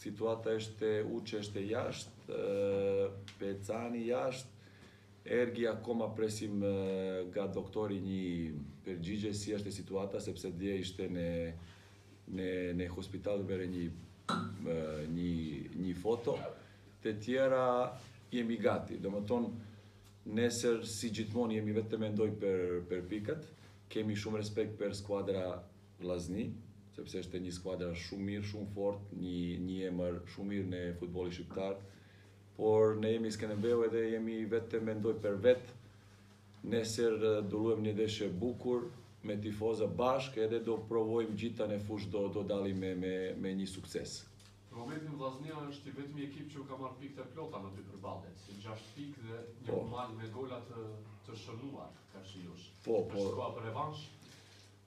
Situata është Uçi është jashtë, Pecani jashtë, Ergi akoma presim nga doktori një përgjigje si është situata, sepse dje ishte në në në hospital bëre një një një foto. Të tjera jemi gati. Domethënë nesër si gjithmonë jemi vetëm mendoj për për pikët. Kemi shumë respekt për skuadra Vllazni, sepse është një skuadër shumë mirë, shumë fort, një, një emër shumë mirë në futbolin shqiptar. Por ne jemi Skënderbeu edhe jemi vetëm mendoj për vete. Nesër do luajmë një ndeshje bukur me tifoza bashkë edhe do provojmë gjitha në fushë do do dalim me me me një sukses. Në momentin Vllaznia është i vetmi ekip që ka marrë pikë të plota në dy përballje, si 6 pikë dhe një po. Mal me gola të të shënuar karshi jush. Po, po. Është koha për revansh.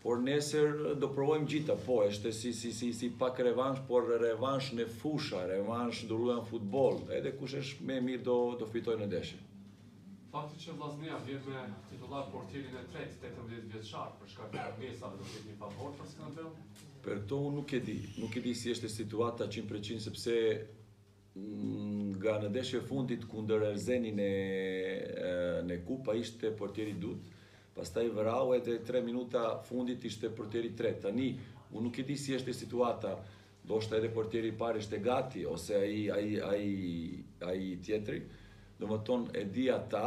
Por nesër do provojmë gjitha po është si si si si pak revansh por revansh në fusha revansh do luajmë futboll edhe kush është më mirë do do fitojë në ndeshje. Fakti që Vllaznia vjen me titullar portierin e tretë tetëmbëdhjetë vjeçar për shkak të mungesave do të jetë një favor për Skënderbeun? Për këto unë nuk e di, nuk e di si është situata qind për qind sepse Nga në ndeshje e fundit kundër Erzeni në në kupë ai ishte portieri dytë. Pastaj vrau edhe 3 minuta fundit ishte portieri i tretë. Tani unë nuk e di si është situata. Ndoshta edhe portieri i parë është gati ose ai ai ai ai tjetri. Domethënë e di ata.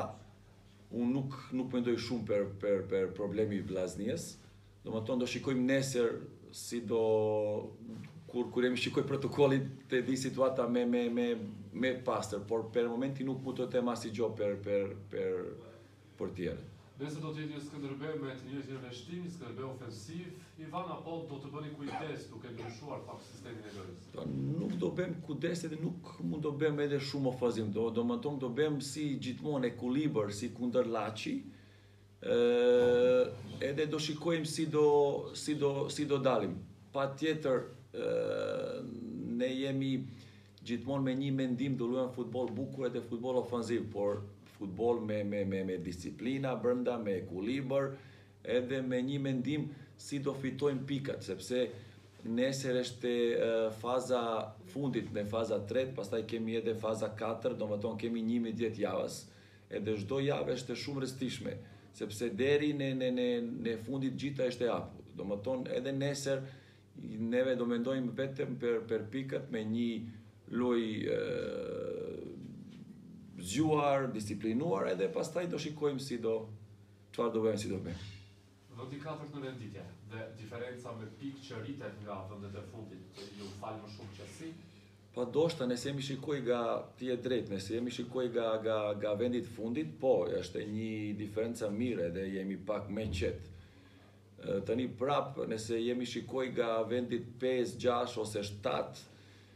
Unë nuk nuk mendoj shumë për për për problemi i Vllaznisë. Domethënë do shikojmë nesër si do kur kur jemi shikoj protokollin të di situata më më më më pastër, por për momentin nuk mund të them asnjë gjë për për për për tjerë. Nesër do të jetë një Skënderbeu me të njëjtin rreshtim, një Skënderbeu ofensiv, Ivan apo do të bëni kujdes duke ndryshuar pak sistemin e lojës? Do nuk do bëjmë kujdes edhe nuk mund të bëjmë edhe shumë ofanziv. Do domethënë do bëjmë si gjithmonë ekuilibër, si kundër Laçi, Edhe do shikojmë si do si do si do dalim. Patjetër ne jemi gjithmonë me një mendim do luajmë futboll bukur edhe futboll ofanziv, por futboll me me me me disiplina brenda, me ekuilibër, edhe me një mendim si do fitojmë pikat, sepse nesër është faza fundit me faza tretë, pastaj kemi edhe faza katër, domethënë kemi njëmbëdhjetë javës, Edhe çdo javë është shumë rëndësishme, sepse deri në në në në fundit gjitha është hapur. Domethënë edhe nesër neve do mendojmë vetëm për për pikët me një lojë e, zgjuar, disiplinuar edhe pastaj do shikojmë si do çfarë do bëjmë si do bëjmë. Vendi i katërt në renditje dhe diferenca me pikë që rritet nga vendet e fundit ju fal më shumë qetësi. Po ndoshta nëse jemi shikoj nga ti e drejtë, nëse jemi shikoj nga nga nga vendit fundit, po është një diferenca mirë dhe jemi pak më qet. Tani prap nëse jemi shikoj nga vendi 5, 6 ose 7,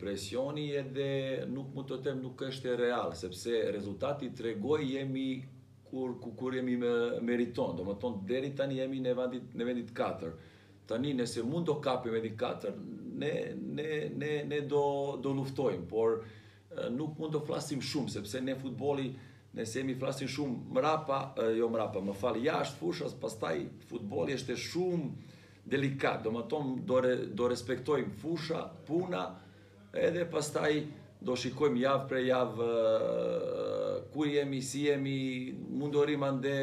presioni edhe nuk mund të them nuk është e real, sepse rezultati tregoj jemi kur, kur, jemi me meriton, domethënë deri tani jemi në vendit, në vendit 4. Tani nëse mund të kapim vendi 4, ne, ne, ne, ne do, do luftojmë, por nuk mund të flasim shumë, sepse në futboli, nëse jemi flasim shumë mrapa, jo mrapa, më fal jashtë fushës, pastaj futboli është shumë, delikat domethënë do do respektojmë fusha puna edhe pastaj do shikojmë javë për javë ku jemi si jemi mundorim ande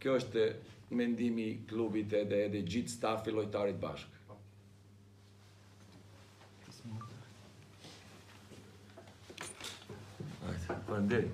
kjo është mendimi i klubit edhe edhe gjithë stafi lojtarit bashkë Faleminderit.